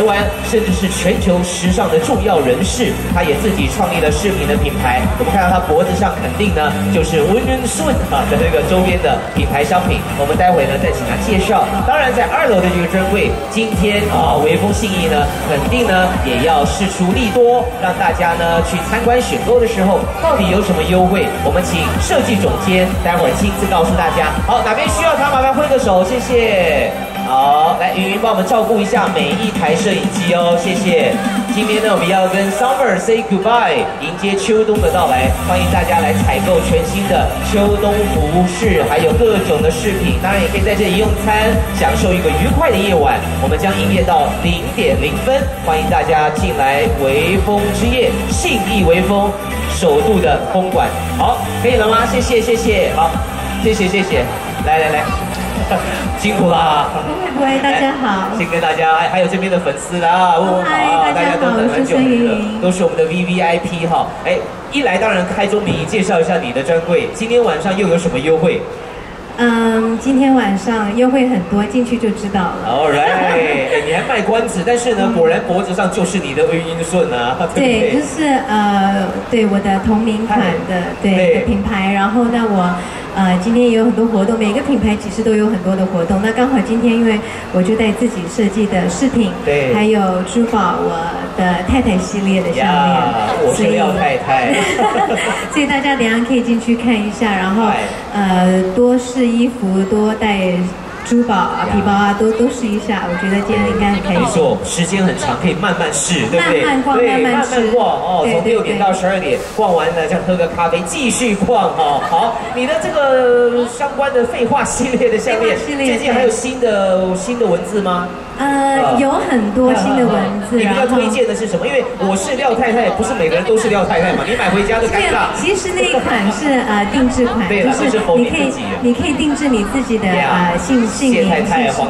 台湾甚至是全球时尚的重要人士，他也自己创立了饰品的品牌。我们看到他脖子上肯定呢就是温润顺啊的这个周边的品牌商品。我们待会呢再请他介绍。当然，在二楼的这个专柜，今天啊微风信义呢肯定呢也要试出利多，让大家呢去参观选购的时候到底有什么优惠。我们请设计总监待会儿亲自告诉大家。好，哪边需要他麻烦挥个手，谢谢。好，来云云帮我们照顾一下每一台摄影机哦，谢谢。今天呢，我们要跟 Summer say goodbye，迎接秋冬的到来，欢迎大家来采购全新的秋冬服饰，还有各种的饰品，当然也可以在这里用餐，享受一个愉快的夜晚。我们将营业到零点零分，欢迎大家进来微风之夜，信义微风首度的公馆。好，可以了吗？谢谢，谢谢，好，谢谢，谢谢，来来来。辛苦啦！不会不会，大家好。先跟大家，还有这边的粉丝啦，问问好啊！大家都等很久了，都是我们的 V V I P 哈。哎，一来当然开宗明义介绍一下你的专柜，今天晚上又有什么优惠？嗯，今天晚上优惠很多，进去就知道了。All right，你还卖关子，但是呢，果然脖子上就是你的微音顺啊。对，就是呃，对我的同名款的对的品牌，然后那我。呃，今天也有很多活动，每个品牌其实都有很多的活动。那刚好今天，因为我就带自己设计的饰品，对，还有珠宝，我的太太系列的项链，我是廖太太，所以大家等下可以进去看一下，然后呃，多试衣服，多带。珠宝啊，皮包啊，都都试一下。我觉得今天应该很开心。没错，时间很长，可以慢慢试，对不对？慢慢逛，慢慢逛哦。从六点到十二点，逛完了再喝个咖啡，继续逛哦。好，你的这个相关的废话系列的下面，最近还有新的新的文字吗？呃，有很多新的文字。你比较推荐的是什么？因为我是廖太太，不是每个人都是廖太太嘛。你买回家的尴尬。其实那一款是呃定制款，就是你可以你可以定制你自己的呃姓姓名、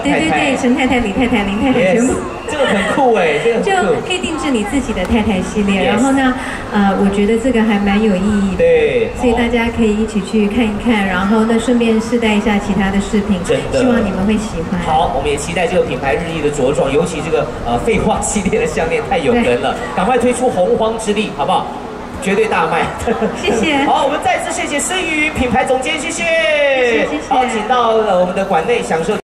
对对对，陈太太、李太太、林太太全部。这个很酷哎，这个就可以定制你自己的太太系列。然后呢，呃，我觉得这个还蛮有意义的。对，所以大家可以一起去看一看，然后呢，顺便试戴一下其他的饰品。希望你们会喜欢。好，我们也期待这个品牌日益的茁壮，尤其这个呃废话系列的项链太有人了，赶快推出洪荒之力，好不好？绝对大卖。谢谢。好，我们再次谢谢孙宇品牌总监，谢谢。谢谢。好，请到了我们的馆内享受。